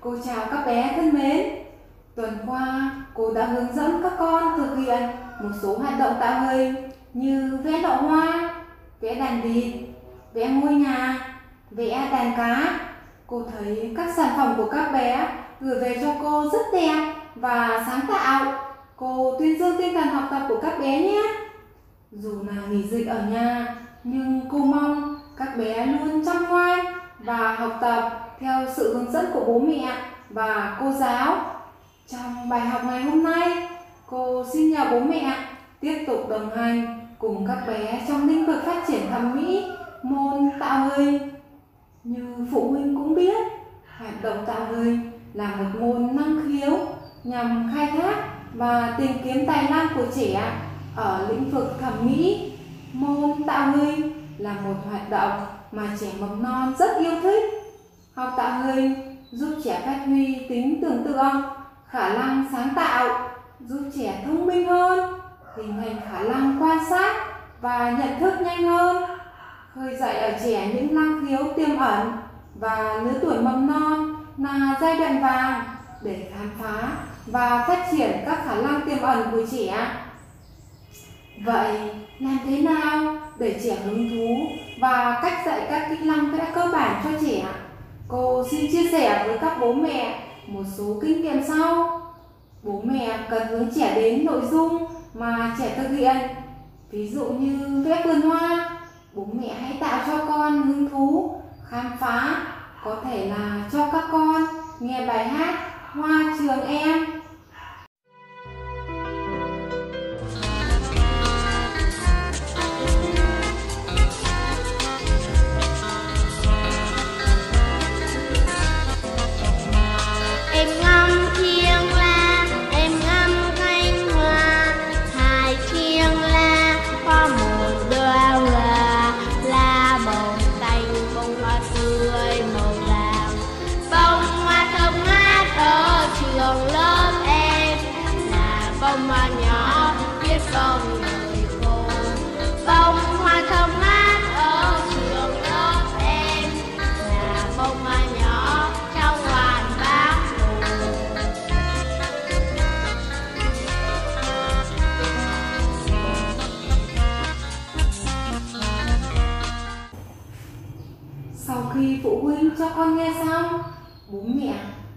Cô chào các bé thân mến. Tuần qua, cô đã hướng dẫn các con thực hiện một số hoạt động tạo hình như vẽ lọ hoa, vẽ đàn vịt, vẽ ngôi nhà, vẽ đàn cá. Cô thấy các sản phẩm của các bé gửi về cho cô rất đẹp và sáng tạo. Cô tuyên dương tinh thần học tập của các bé nhé. Dù là nghỉ dịch ở nhà, nhưng cô mong các bé luôn chăm ngoan và học tập theo sự hướng dẫn của bố mẹ và cô giáo. Trong bài học ngày hôm nay, cô xin nhờ bố mẹ tiếp tục đồng hành cùng các bé trong lĩnh vực phát triển thẩm mỹ, môn tạo hình. Như phụ huynh cũng biết, hoạt động tạo hình là một môn năng khiếu nhằm khai thác và tìm kiếm tài năng của trẻ ở lĩnh vực thẩm mỹ. Môn tạo hình là một hoạt động mà trẻ mầm non rất yêu thích. Học tạo hình giúp trẻ phát huy tính tưởng tượng, khả năng sáng tạo, giúp trẻ thông minh hơn, hình thành khả năng quan sát và nhận thức nhanh hơn, khơi dậy ở trẻ những năng khiếu tiềm ẩn và lứa tuổi mầm non là giai đoạn vàng để khám phá và phát triển các khả năng tiềm ẩn của trẻ. Vậy làm thế nào để trẻ hứng thú và cách dạy các kỹ năng vẽ cơ bản cho trẻ? Cô xin chia sẻ với các bố mẹ một số kinh nghiệm sau. Bố mẹ cần hướng trẻ đến nội dung mà trẻ thực hiện. Ví dụ như vẽ vườn hoa, bố mẹ hãy tạo cho con hứng thú, khám phá, có thể là cho các con nghe bài hát Hoa trường em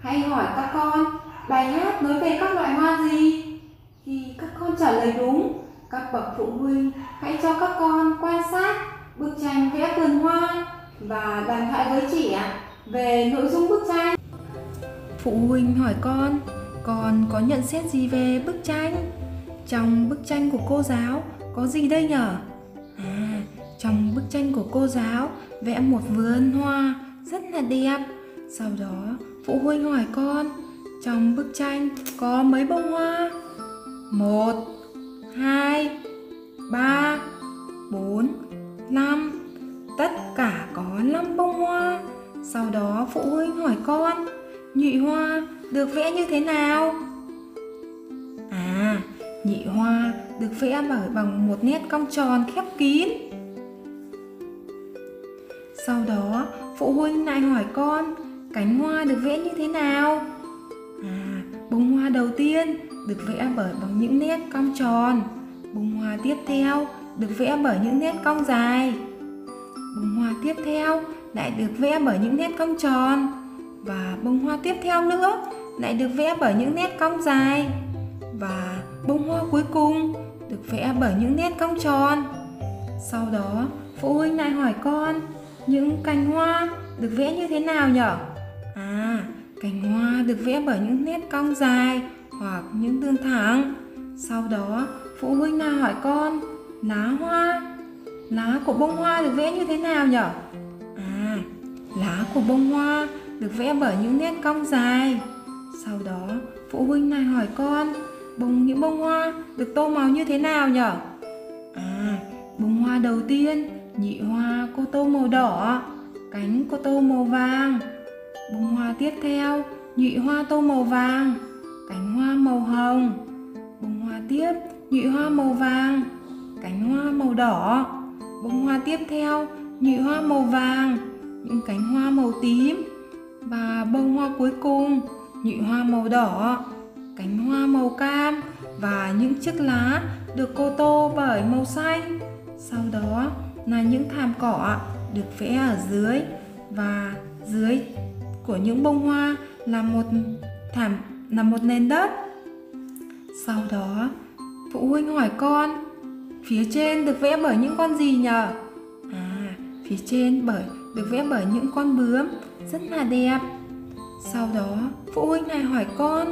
hãy hỏi các con bài hát nói về các loại hoa gì. Khi các con trả lời đúng, các bậc phụ huynh hãy cho các con quan sát bức tranh vẽ vườn hoa và bàn thoại với trẻ về nội dung bức tranh. Phụ huynh hỏi con, con có nhận xét gì về bức tranh? Trong bức tranh của cô giáo có gì đây nhở? À, trong bức tranh của cô giáo vẽ một vườn hoa rất là đẹp. Sau đó phụ huynh hỏi con, trong bức tranh có mấy bông hoa? Một, hai, ba, bốn, năm. Tất cả có năm bông hoa. Sau đó phụ huynh hỏi con, nhụy hoa được vẽ như thế nào? À, nhị hoa được vẽ bởi bằng một nét cong tròn khép kín sau đó, phụ huynh lại hỏi con cánh hoa được vẽ như thế nào? À, bông hoa đầu tiên được vẽ bởi bằng những nét cong tròn. Bông hoa tiếp theo được vẽ bởi những nét cong dài. Bông hoa tiếp theo lại được vẽ bởi những nét cong tròn. Và bông hoa tiếp theo nữa lại được vẽ bởi những nét cong dài. Và bông hoa cuối cùng được vẽ bởi những nét cong tròn. Sau đó, phụ huynh lại hỏi con những cành hoa được vẽ như thế nào nhở? À, cành hoa được vẽ bởi những nét cong dài hoặc những đường thẳng. Sau đó, phụ huynh nào hỏi con, lá hoa, lá của bông hoa được vẽ như thế nào nhở? À, lá của bông hoa được vẽ bởi những nét cong dài. Sau đó, phụ huynh này hỏi con, bông những bông hoa được tô màu như thế nào nhở? À, bông hoa đầu tiên nhị hoa cô tô màu đỏ cánh cô tô màu vàng bông hoa tiếp theo, nhụy hoa tô màu vàng, cánh hoa màu hồng. Bông hoa tiếp, nhụy hoa màu vàng, cánh hoa màu đỏ. Bông hoa tiếp theo, nhụy hoa màu vàng, những cánh hoa màu tím. Và bông hoa cuối cùng, nhụy hoa màu đỏ, cánh hoa màu cam. Và những chiếc lá được cô tô bởi màu xanh. Sau đó là những thảm cỏ được vẽ ở dưới và dưới của những bông hoa là một thảm là một nền đất. Sau đó, phụ huynh hỏi con, phía trên được vẽ bởi những con gì nhờ? À, phía trên bởi được vẽ bởi những con bướm rất là đẹp. Sau đó, phụ huynh lại hỏi con,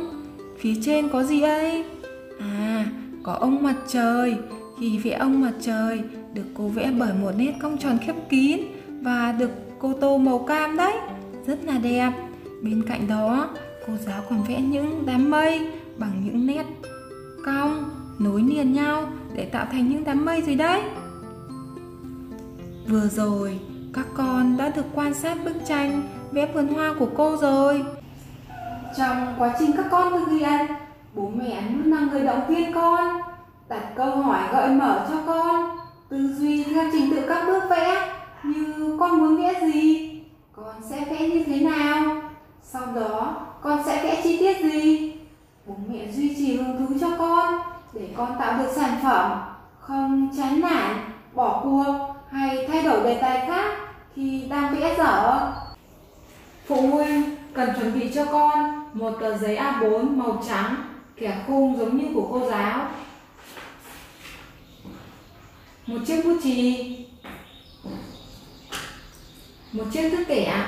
phía trên có gì ấy? À, có ông mặt trời. Khi vẽ ông mặt trời được cô vẽ bởi một nét cong tròn khép kín và được cô tô màu cam đấy, rất là đẹp. Bên cạnh đó, cô giáo còn vẽ những đám mây bằng những nét cong nối liền nhau để tạo thành những đám mây gì đấy. Vừa rồi, các con đã được quan sát bức tranh vẽ vườn hoa của cô rồi. Trong quá trình các con thực hiện, bố mẹ luôn là người động viên con, đặt câu hỏi gợi mở cho con, tư duy theo trình tự các bước vẽ như con muốn vẽ gì, con sẽ vẽ như thế nào, sau đó con sẽ vẽ chi tiết gì. Bố mẹ duy trì hứng thú cho con để con tạo được sản phẩm, không chán nản, bỏ cuộc hay thay đổi đề tài khác khi đang vẽ dở. Phụ huynh cần chuẩn bị cho con một tờ giấy A4 màu trắng kẻ khung giống như của cô giáo. Một chiếc bút chì. Một chiếc thước kẻ.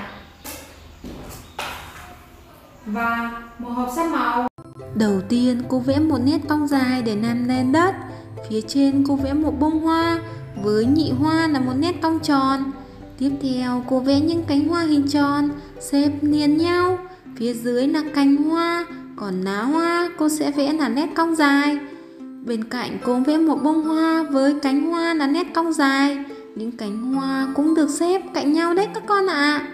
Và một hộp sáp màu. Đầu tiên cô vẽ một nét cong dài để làm nền đất. Phía trên cô vẽ một bông hoa với nhị hoa là một nét cong tròn. Tiếp theo cô vẽ những cánh hoa hình tròn xếp liền nhau. Phía dưới là cành hoa, còn lá hoa cô sẽ vẽ là nét cong dài. Bên cạnh cô vẽ một bông hoa với cánh hoa là nét cong dài. Những cánh hoa cũng được xếp cạnh nhau đấy các con ạ. À.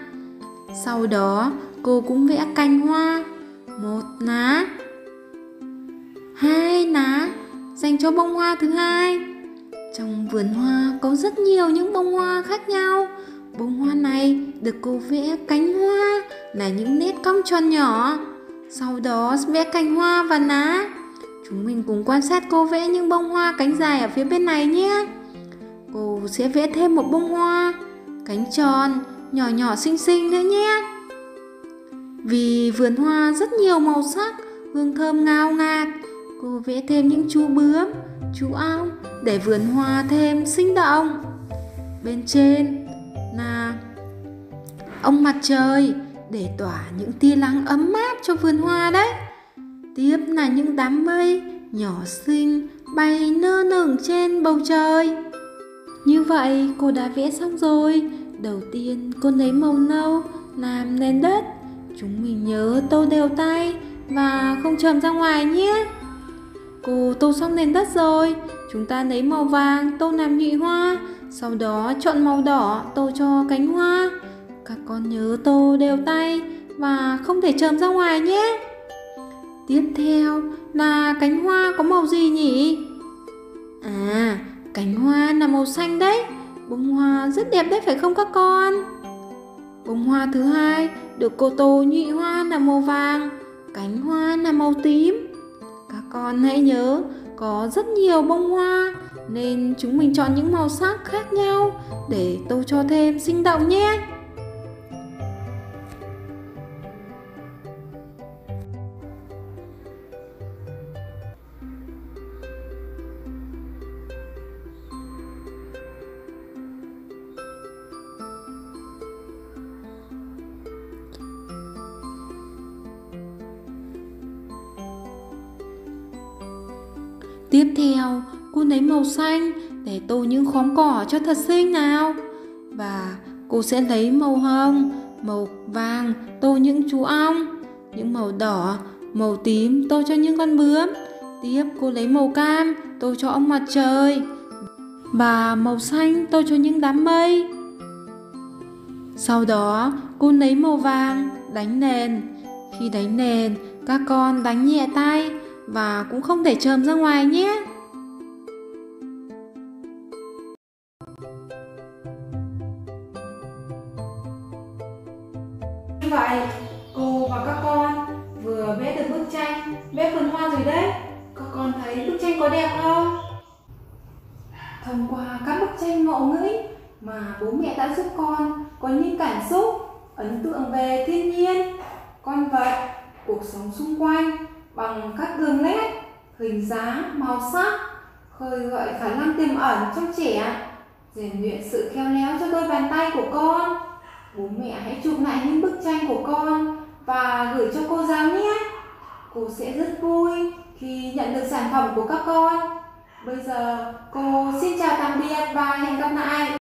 Sau đó cô cũng vẽ cành hoa, một lá, hai lá dành cho bông hoa thứ hai. Trong vườn hoa có rất nhiều những bông hoa khác nhau. Bông hoa này được cô vẽ cánh hoa là những nét cong tròn nhỏ. Sau đó vẽ cành hoa và lá. Chúng mình cùng quan sát cô vẽ những bông hoa cánh dài ở phía bên này nhé. Cô sẽ vẽ thêm một bông hoa cánh tròn nhỏ nhỏ xinh xinh nữa nhé. Vì vườn hoa rất nhiều màu sắc, hương thơm ngào ngạt, cô vẽ thêm những chú bướm, chú ong để vườn hoa thêm sinh động. Bên trên là ông mặt trời để tỏa những tia nắng ấm áp cho vườn hoa đấy. Tiếp là những đám mây nhỏ xinh bay nơ nửng trên bầu trời. Như vậy cô đã vẽ xong rồi. Đầu tiên cô lấy màu nâu làm nền đất. Chúng mình nhớ tô đều tay và không trầm ra ngoài nhé. Cô tô xong nền đất rồi, chúng ta lấy màu vàng tô làm nhụy hoa, sau đó chọn màu đỏ tô cho cánh hoa. Các con nhớ tô đều tay và không thể trầm ra ngoài nhé. Tiếp theo là cánh hoa có màu gì nhỉ? Cánh hoa là màu xanh đấy. Bông hoa rất đẹp đấy phải không các con? Bông hoa thứ hai được cô tô nhụy hoa là màu vàng, cánh hoa là màu tím. Các con hãy nhớ có rất nhiều bông hoa nên chúng mình chọn những màu sắc khác nhau để tô cho thêm sinh động nhé. Tiếp theo, cô lấy màu xanh để tô những khóm cỏ cho thật xinh nào. Và cô sẽ lấy màu hồng, màu vàng tô những chú ong, những màu đỏ, màu tím tô cho những con bướm. Tiếp cô lấy màu cam tô cho ông mặt trời và màu xanh tô cho những đám mây. Sau đó cô lấy màu vàng đánh nền. Khi đánh nền, các con đánh nhẹ tay và cũng không thể trơm ra ngoài nhé. Như vậy, cô và các con vừa vẽ được bức tranh vẽ phần hoa rồi đấy. Các con Con thấy bức tranh có đẹp không? Thông qua các bức tranh ngộ nghĩnh mà bố mẹ đã giúp con có những cảm xúc, ấn tượng về thiên nhiên, con vật, cuộc sống xung quanh bằng các đường nét, hình dáng, màu sắc, khơi gợi khả năng tiềm ẩn trong trẻ, rèn luyện sự khéo léo cho đôi bàn tay của con. Bố mẹ hãy chụp lại những bức tranh của con và gửi cho cô giáo nhé. Cô sẽ rất vui khi nhận được sản phẩm của các con. Bây giờ cô xin chào tạm biệt và hẹn gặp lại.